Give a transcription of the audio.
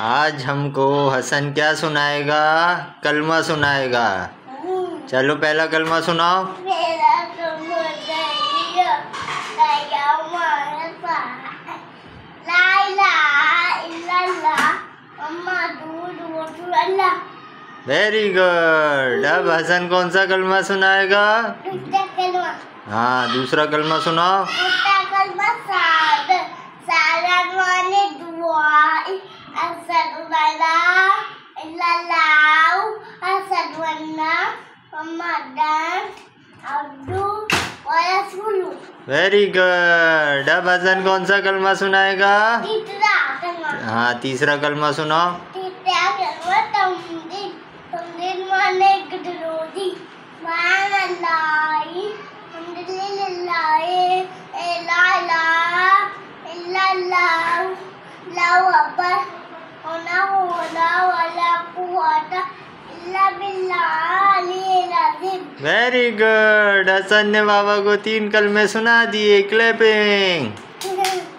आज हमको हसन क्या सुनाएगा? कलमा सुनाएगा। चलो पहला कलमा सुनाओ। वेरी गुड अब हसन कौन सा कलमा सुनाएगा? हाँ दूसरा कलमा सुनाओ। वेरी गुड अब हसन कौन सा कलमा सुनाएगा? तीसरा कलमा। हाँ तीसरा कलमा सुनाओ तीसरा कलमा तमदीन तमदीन माने मान ला वेरी गुड हसन ने बाबा को तीन कलमे सुना दिए क्लैपिंग